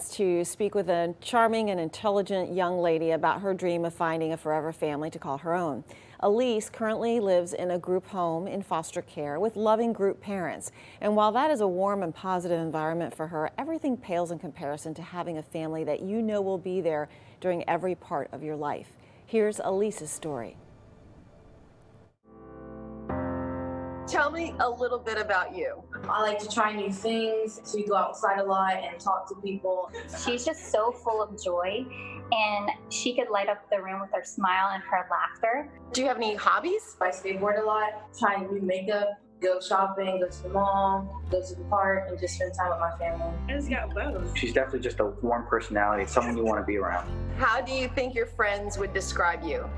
to speak with a charming and intelligent young lady about her dream of finding a forever family to call her own. Elise currently lives in a group home in foster care with loving group parents. And while that is a warm and positive environment for her, everything pales in comparison to having a family that you know will be there during every part of your life. Here's Elise's story. Tell me a little bit about you. I like to try new things, to go outside a lot and talk to people. She's just so full of joy and she could light up the room with her smile and her laughter. Do you have any hobbies? I skateboard a lot, try new makeup, go shopping, go to the mall, go to the park, and just spend time with my family. I just got both. She's definitely just a warm personality, someone you want to be around. How do you think your friends would describe you?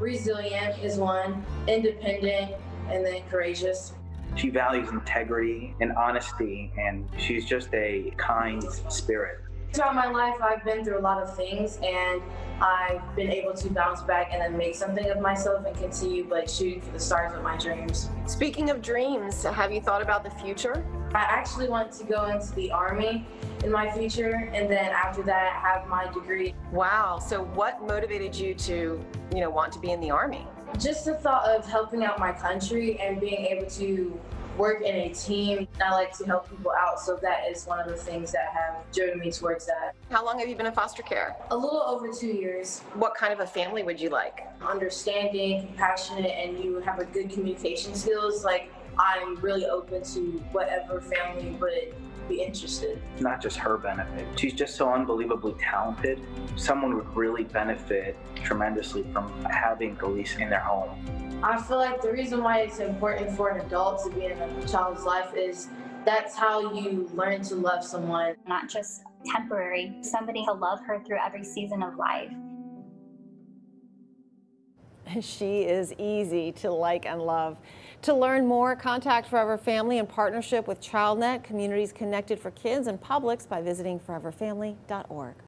Resilient is one, independent, and then courageous. She values integrity and honesty, and she's just a kind spirit. Throughout my life, I've been through a lot of things, and I've been able to bounce back and then make something of myself and continue like shooting for the stars of my dreams. Speaking of dreams, have you thought about the future? I actually want to go into the army in my future, and then after that, have my degree. Wow. So, what motivated you to, you know, want to be in the army? Just the thought of helping out my country and being able to work in a team. I like to help people out, so that is one of the things that have driven me towards that. How long have you been in foster care? A little over two years. What kind of a family would you like? Understanding, compassionate, and you have a good communication skills. Like I'm really open to whatever family would be interested. Not just her benefit. She's just so unbelievably talented. Someone would really benefit tremendously from having Elise in their home. I feel like the reason why it's important for an adult to be in a child's life is that's how you learn to love someone. Not just temporary, somebody to love her through every season of life. She is easy to like and love. To learn more, contact Forever Family in partnership with ChildNet, Communities Connected for Kids and Publix by visiting foreverfamily.org.